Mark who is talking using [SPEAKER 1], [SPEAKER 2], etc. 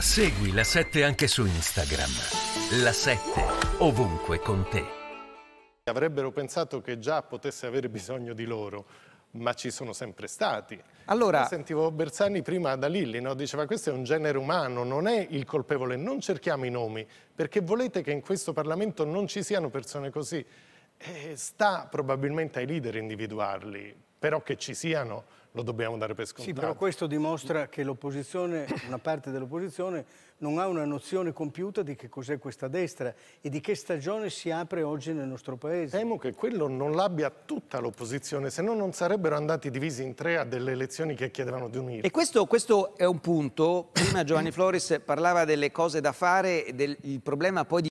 [SPEAKER 1] Segui la 7 anche su Instagram. La 7 ovunque con te.
[SPEAKER 2] Avrebbero pensato che già potesse avere bisogno di loro, ma ci sono sempre stati.
[SPEAKER 3] Allora-
[SPEAKER 2] Sentivo Bersani prima da Lilli, no? diceva questo è un genere umano, non è il colpevole, non cerchiamo i nomi, perché volete che in questo Parlamento non ci siano persone così. Eh, sta probabilmente ai leader individuarli, però che ci siano lo dobbiamo dare per
[SPEAKER 4] Sì,
[SPEAKER 2] scontato.
[SPEAKER 4] però questo dimostra che l'opposizione, una parte dell'opposizione, non ha una nozione compiuta di che cos'è questa destra e di che stagione si apre oggi nel nostro paese.
[SPEAKER 2] Temo che quello non l'abbia tutta l'opposizione, se no non sarebbero andati divisi in tre a delle elezioni che chiedevano di unire.
[SPEAKER 3] E questo, questo è un punto. Prima Giovanni Floris parlava delle cose da fare, del il problema poi di